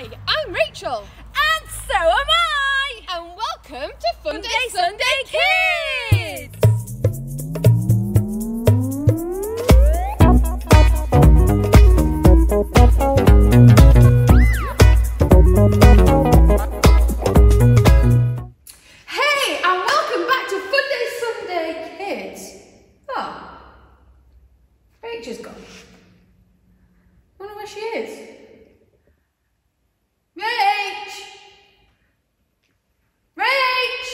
Hi, I'm Rachel. And so am I! And welcome to Fun Day Sunday Kids! Hey, and welcome back to Fun Day Sunday Kids. Oh, Rachel's gone. Wonder where she is. Rach! Rach!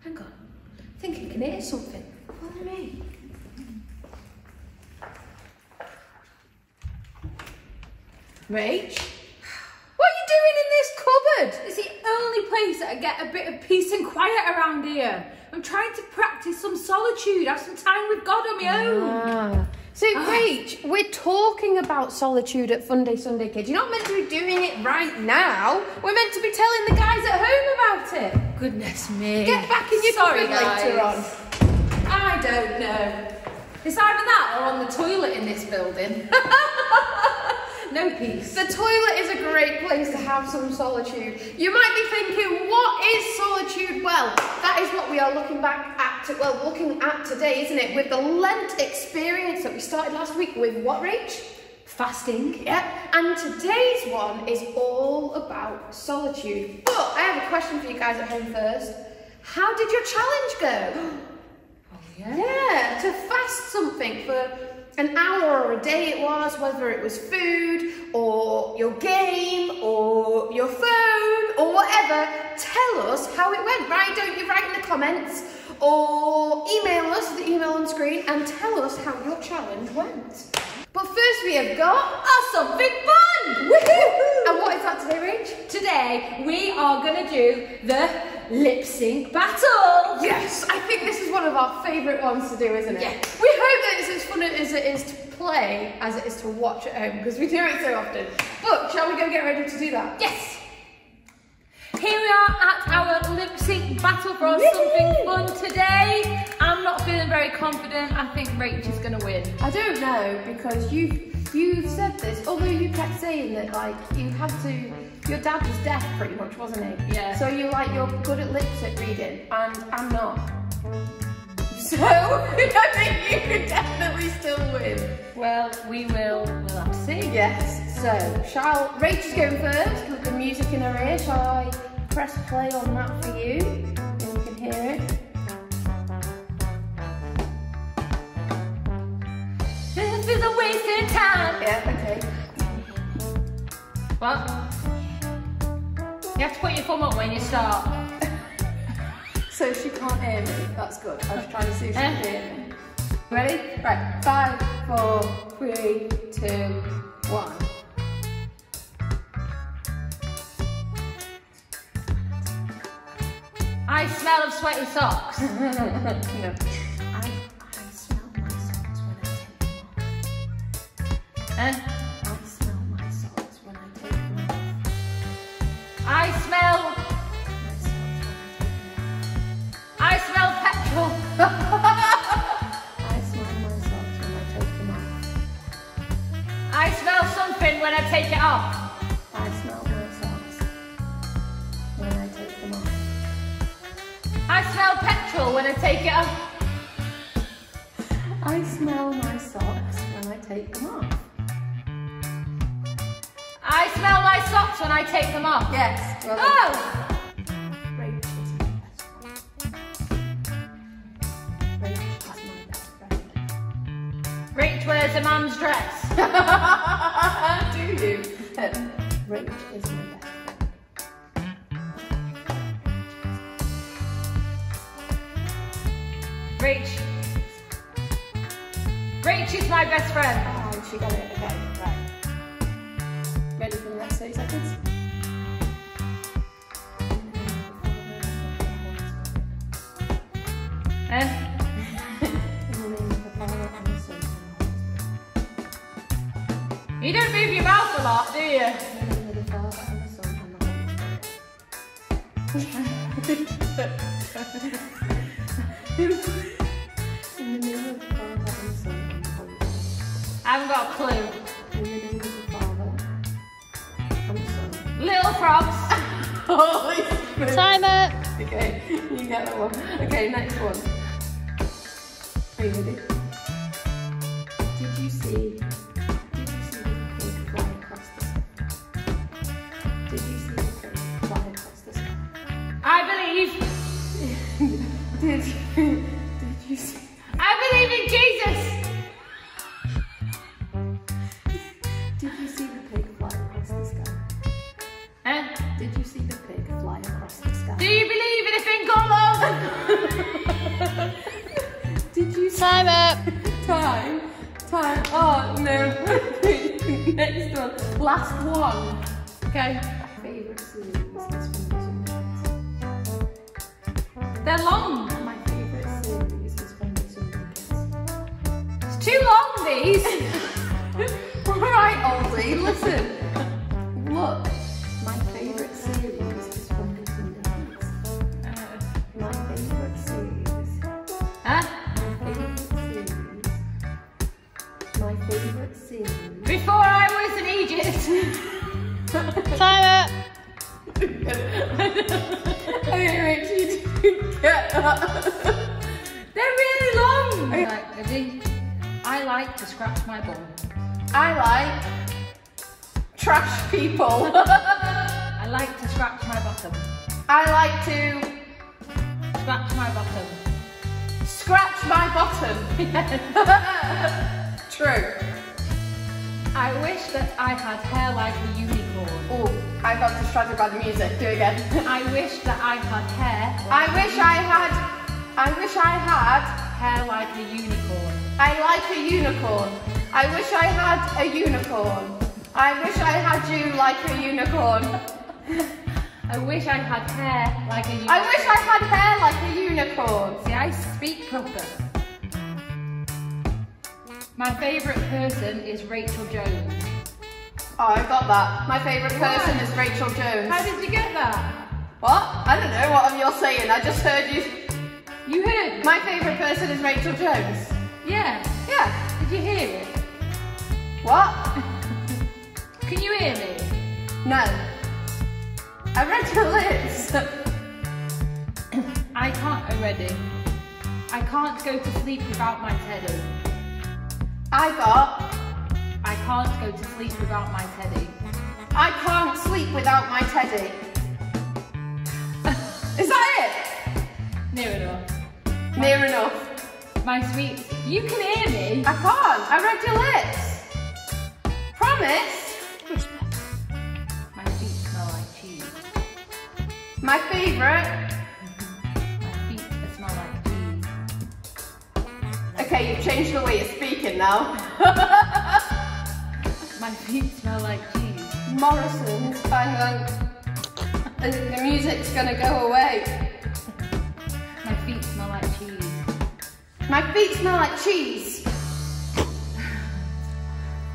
Hang on. I think I can hear something. Follow me. Rach? What are you doing in this cupboard? It's the only place that I get a bit of peace and quiet around here. I'm trying to practice some solitude, have some time with God on my own. Ah. So, Rach, we're talking about solitude at Funday Sunday Kidz. You're not meant to be doing it right now. We're meant to be telling the guys at home about it. Goodness me. Get back in your Sorry, cupboard later on. I don't know. It's either that or on the toilet in this building. no peace. The toilet is a great place to have some solitude. You might be thinking, what is solitude? Well, that is what we are looking back at, to, well, looking at today, isn't it? With the Lent experience that we started last week with what, Rach? Fasting. Yep. And today's one is all about solitude. But I have a question for you guys at home first. How did your challenge go? Oh, yeah, to fast something for an hour or a day it was, whether it was food or your game or your phone or whatever, tell us how it went. Right, don't you write in the comments or email us the email on screen and tell us how your challenge went. But first we have got Oh, something fun! Woohoo! And what is that today, Rach? Today we are gonna do the lip sync battle. Yes, I think this is one of our favourite ones to do, isn't it? Yes. We hope that it's as fun as it is to play as it is to watch at home because we do it so often. But shall we go get ready to do that? Yes. Here we are at our lip sync battle for our something fun today. Confident. I think Rach is gonna win. I don't know because you've you've said this, although you kept saying that like you had to. Your dad was deaf, pretty much, wasn't he? Yeah. So you're like you're good at lip sync reading, and I'm not. So I think you could definitely still win. Well, we will. We'll have to see. Yes, so shall Rachel's going first with the music in her ear. Shall I press play on that for you? What? You have to put your thumb up when you start. So she can't hear me. That's good. I was trying to see if she could hear me. Ready? Right. Five, four, three, two, one. I smell of sweaty socks. no. I, I smell my socks when I take them off. Eh? Take it off. I smell my socks when I take them off. I smell petrol when I take it off. I smell my socks when I take them off. I smell my socks when I take them off. Yes. Well. Oh! Rachel's my best friend. Rachel's my best friend. Rach wears a man's dress. Do you? Rachel is my best friend. Rach. Rach is my best friend. Oh, she got it. Okay, right. Ready for the next 30 seconds? Halleluja. I haven't got a clue. Little frogs. Holy Spirit. Time up. Okay, you get that one. Okay, next one. Are you ready? Next one. Last one. Okay. Favorite series is from Disney. They're long. My favorite series is from Disney. It's too long, these. Alright, Oldie, listen. Look. Before I was in Egypt. Timer. Okay, Rach, you didn't get that. They're really long. Right, ready? I like to scratch my bum. I like trash people. I like to scratch my bottom. I like to Scratch my bottom. scratch my bottom. True. I wish that I had hair like a unicorn. Oh, I got distracted by the music. Do it again. I wish that I had hair. I wish I had. I wish I had. hair like a unicorn. I like a unicorn. I wish I had a unicorn. I wish I had you like a unicorn. I wish I had hair like a unicorn. I wish I had hair like a unicorn. See, I speak proper. My favourite person is Rachel Jones. Oh, I got that. My favourite person is Rachel Jones. How did you get that? What? I don't know what you're saying. I just heard you. You heard? My favourite person is Rachel Jones. Yeah. Yeah. Did you hear it? What? Can you hear me? No. I read your lips. I can't already. I can't go to sleep without my teddy. I got. I can't go to sleep without my teddy. I can't sleep without my teddy. Is that it? Near enough. Near enough. My sweet, you can hear me. I can't. I read your lips. Promise. My feet smell like cheese. My favourite. My feet smell like cheese. Okay, you've changed the way you're speaking now. My feet smell like cheese. Morrison's. Hang on. The music's gonna go away. My feet smell like cheese. My feet smell like cheese.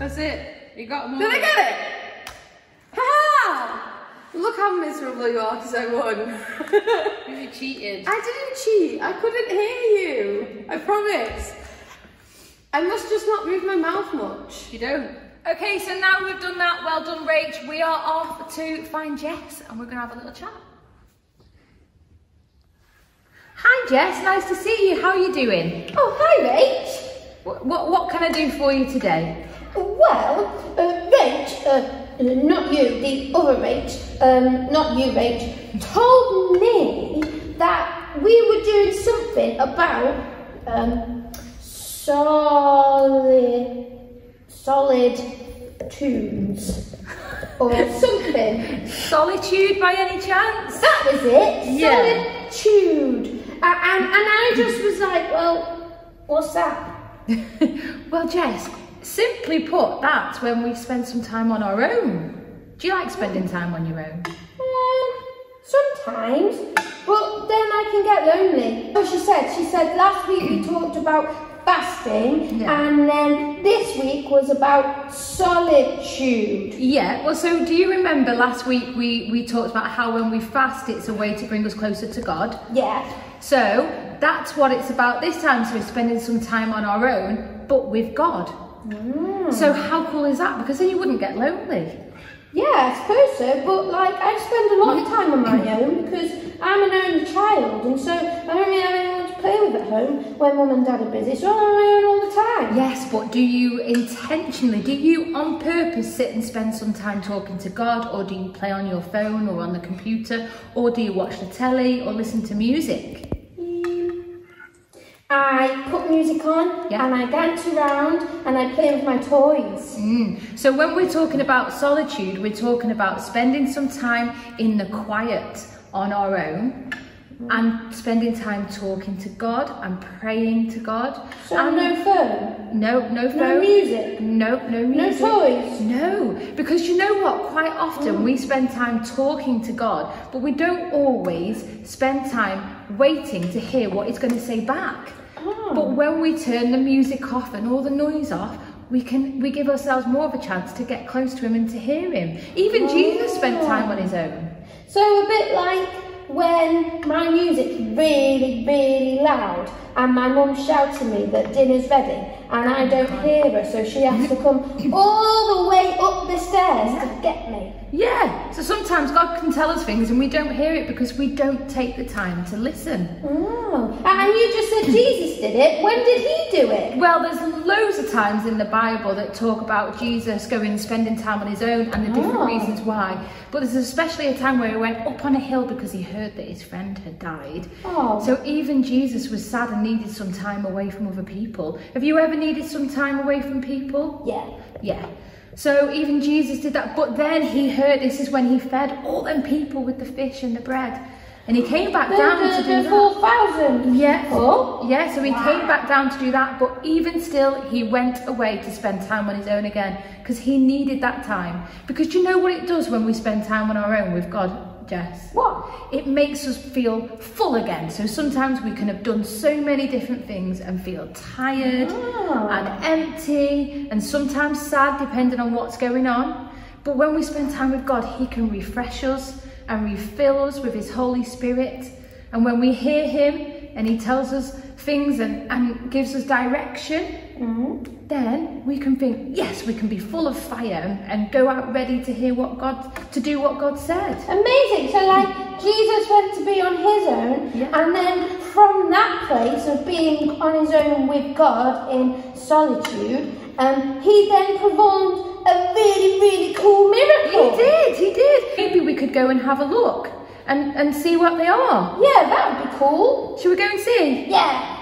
That's it. You got more. Did I get it? Ha! Look how miserable you are because I won. You cheated. I didn't cheat. I couldn't hear you. I promise. I must just not move my mouth much. You don't. Okay, so now we've done that. Well done, Rach. We are off to find Jess and we're going to have a little chat. Hi, Jess. Nice to see you. How are you doing? Oh, hi, Rach. What, what, what can I do for you today? Well, uh, Rach, uh, not you, the other Rach, um, not you, Rach, told me that we were doing something about um, solid, solid tunes or something. Solitude by any chance? That was it. Yeah. Solitude. And, and I just was like, well, what's that? well, Jess, simply put, that's when we spend some time on our own. Do you like spending time on your own? Um, sometimes, but then I can get lonely. Oh, she said, she said last week we talked about fasting, Yeah. and then this week was about solitude. Yeah, well, so do you remember last week we, we talked about how when we fast, it's a way to bring us closer to God? Yeah. So that's what it's about this time. So we're spending some time on our own, but with God. Mm. So how cool is that? Because then you wouldn't get lonely. Yeah, I suppose so, but like I spend a lot of time on my own because I'm an only child and so I don't really have anyone with at home when mum and dad are busy, so I'm on my own all the time. Yes, but do you intentionally, do you on purpose sit and spend some time talking to God, or do you play on your phone or on the computer, or do you watch the telly or listen to music? I put music on Yeah. and I dance around and I play with my toys. Mm. So when we're talking about solitude, we're talking about spending some time in the quiet on our own and spending time talking to God and praying to God. So and no phone, no, no no phone. music, No, no no music. toys. No, because you know what? Quite often we spend time talking to God, but we don't always spend time waiting to hear what He's going to say back. Oh. But when we turn the music off and all the noise off, we can we give ourselves more of a chance to get close to Him and to hear Him. Even Jesus spent oh. time on His own. So a bit like when my music's really, really loud and my mum's shouting me that dinner's ready and I don't hear her, so she has to come all the way up the stairs to get me. Yeah. So sometimes God can tell us things and we don't hear it because we don't take the time to listen. Oh, and you just said Jesus did it. When did he do it? Well, there's loads of times in the Bible that talk about Jesus going and spending time on his own and the different Oh. reasons why. But there's especially a time where he went up on a hill because he heard that his friend had died. Oh. So even Jesus was sad and needed some time away from other people. Have you ever needed some time away from people? Yeah. Yeah. So even Jesus did that, but then he heard this is when he fed all them people with the fish and the bread. And he came back The, down the, to do the that. 4,000. Yeah. Oh. Yeah, so he came back down to do that, but even still, he went away to spend time on his own again because he needed that time. Because do you know what it does when we spend time on our own with God, Jess? What? It makes us feel full again. So sometimes we can have done so many different things and feel tired Ah. and empty and sometimes sad, depending on what's going on. But when we spend time with God, He can refresh us and refill us with His Holy Spirit. And when we hear Him and He tells us things and, and gives us direction, then we can think, yes, we can be full of fire and, and go out ready to hear what God, to do what God said. Amazing. So, like, Jesus went to be on his own, Yeah. and then from that place of being on his own with God in solitude, um, he then performed a really, really cool miracle. He did, he did. Maybe we could go and have a look and, and see what they are. Yeah, that would be cool. Should we go and see? Yeah.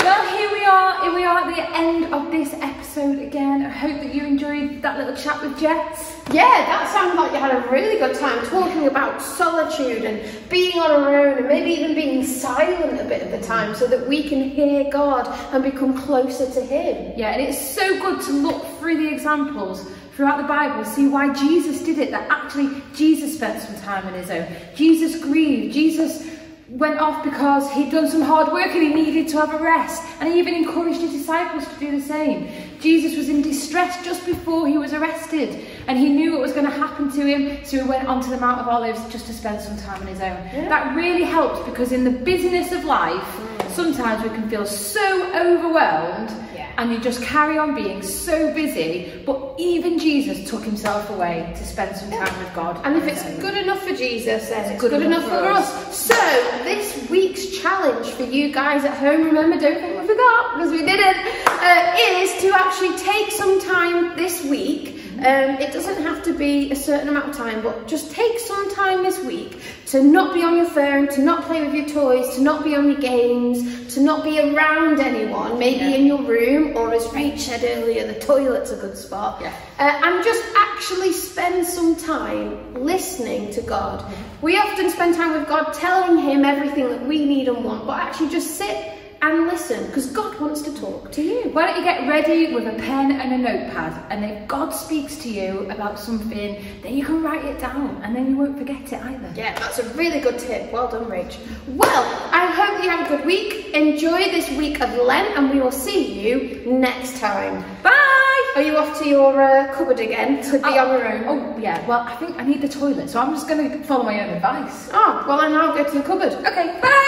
Well, are. Here we are at the end of this episode again. I hope that you enjoyed that little chat with Jess. Yeah, that sounded like you had a really good time talking about solitude and being on our own and maybe even being silent a bit of the time so that we can hear God and become closer to Him. Yeah, and it's so good to look through the examples throughout the Bible, see why Jesus did it, that actually Jesus spent some time on his own. Jesus grieved. Jesus went off because he'd done some hard work and he needed to have a rest. And he even encouraged his disciples to do the same. Jesus was in distress just before he was arrested and he knew what was going to happen to him, so he went onto the Mount of Olives just to spend some time on his own. That really helps because in the busyness of life, mm. sometimes we can feel so overwhelmed Yeah. And you just carry on being so busy. But even Jesus took himself away to spend some time with God. And if it's good enough for Jesus, then it's good good, enough enough, for us. us. So, this week's challenge for you guys at home, remember, don't think we forgot, because we didn't, uh, is to actually take some time this week. Um, it doesn't have to be a certain amount of time, but just take some time this week to not be on your phone, to not play with your toys, to not be on your games, to not be around anyone, maybe in your room, or as Rach said earlier, the toilet's a good spot. Yeah. Uh, and just actually spend some time listening to God. We often spend time with God telling Him everything that we need and want, but actually just sit and listen because God wants to talk to you. Why don't you get ready with a pen and a notepad, and if God speaks to you about something, then you can write it down, and then you won't forget it either. Yeah, that's a really good tip. Well done, Rach. Well, I hope you have a good week. Enjoy this week of Lent, and we will see you next time. Bye. Are you off to your uh, cupboard again to be on your own? Oh yeah. Well, I think I need the toilet, so I'm just going to follow my own advice. Oh, well, then I'll go to the cupboard. Okay. Bye.